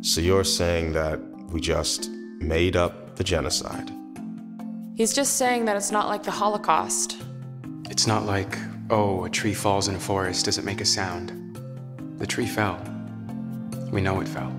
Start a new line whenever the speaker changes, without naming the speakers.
So you're saying that we just made up the genocide?
He's just saying that it's not like the Holocaust.
It's not like, oh, a tree falls in a forest, does it make a sound? The tree fell. We know it fell.